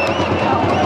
Oh.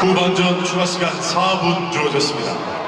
후반전 추가 시간 4분 주어졌습니다.